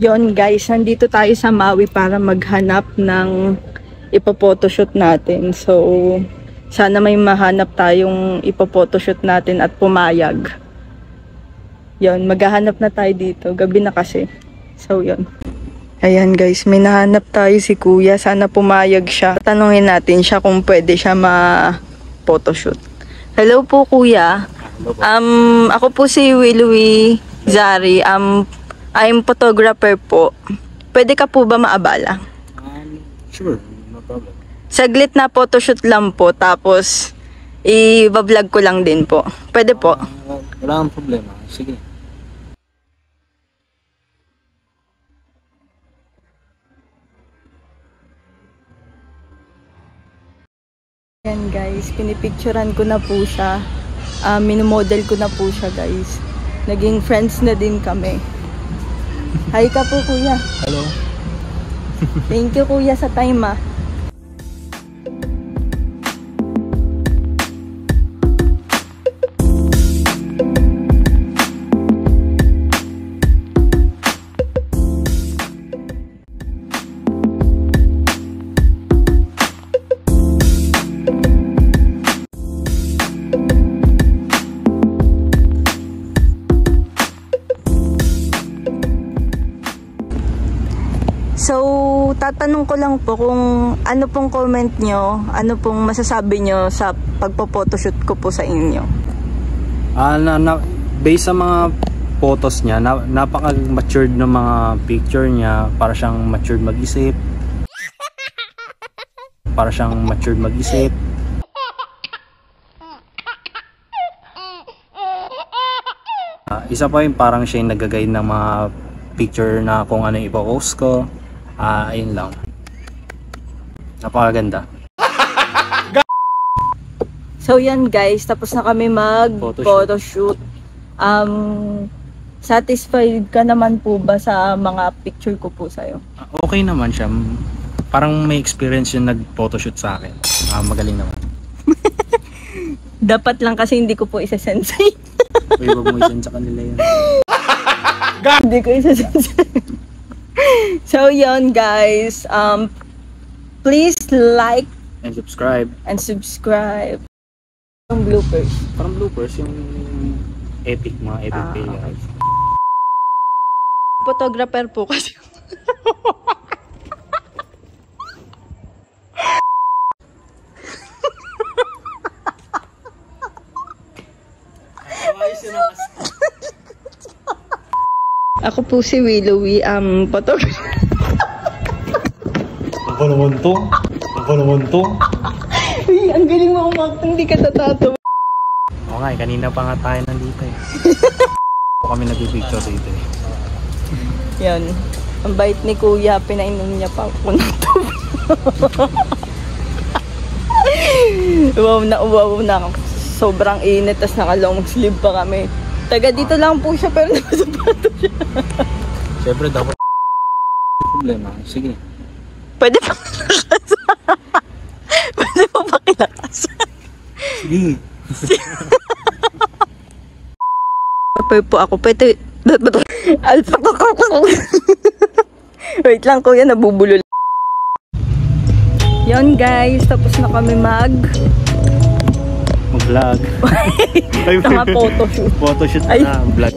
Yon guys, nandito tayo sa Maui para maghanap ng ipopotoshoot natin. So, sana may mahanap tayong ipopotoshoot natin at pumayag. Yon, maghahanap na tayo dito. Gabi na kasi. So, yon. Ayan guys, may nahanap tayo si kuya. Sana pumayag siya. Tanungin natin siya kung pwede siya ma-photoshoot. Hello po kuya. Um, ako po si Willowy Zari. Um, I'm photographer po. Pwede ka po ba maabala? Um, sure, no problem. Saglit na photoshoot lang po. Tapos, i-vlog ko lang din po. Pwede po. Uh, wala kang problema. Sige. Yan guys, pinipicturean ko na po siya. Uh, minumodel ko na po siya guys. Naging friends na din kami. Hi ka po kuya. Hello? Thank you kuya sa time ah. So, tatanong ko lang po kung ano pong comment nyo, ano pong masasabi nyo sa pagpo-photoshoot ko po sa inyo. Ah, na, na, based sa mga photos niya, na, napaka-matured ng mga picture niya. Para siyang matured mag-isip. Para siyang matured mag-isip. Ah, isa pa yun, parang siya yung nag-guide ng mga picture na kung ano yung ipopost ko. Ah, ayun lang. Napakaganda. So yan guys, tapos na kami mag Photoshoot. photoshoot. Um, satisfied ka naman po ba sa mga picture ko po sa'yo? Ah, Okay naman siya. Parang may experience yung nag-photoshoot sa akin. Ah, magaling naman. Dapat lang kasi hindi ko po isa-send sa'yo. Uy, wag mo isend sa kanila yun. hindi ko isa-send sa'yo. so yun guys, um, please like And subscribe. and subscribe. Yung bloopers. Parang bloopers yung epic, mga epic Ah, fails. Photographer po kasi. Ako po si Willowy, um, photographer. Ako naman to. Ako naman to. Uy, ang galing mo umakting, di ka natatawa. Oo nga, eh, kanina pa nga tayo nandito eh. Ako kami nagpipicture dito eh. Yan. Ang bait ni Kuya, pinainom niya pa ako ng tubig. wow na wow na. Sobrang init, tas naka long sleeve pa kami. Taga dito lang po siya, pero nakasapato siya. Siyempre dapat problema. Sige. Pwede pa Pwede pa pakilakas. Sige. Pwede po ako. Pwede... Wait lang kuya, nabubulol. Yon guys, tapos na kami mag Mag-vlog. mga photoshoot. Photoshoot Ay. na. Vlog.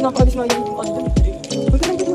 Nakakalis na yung content. Huwag ka lang dito.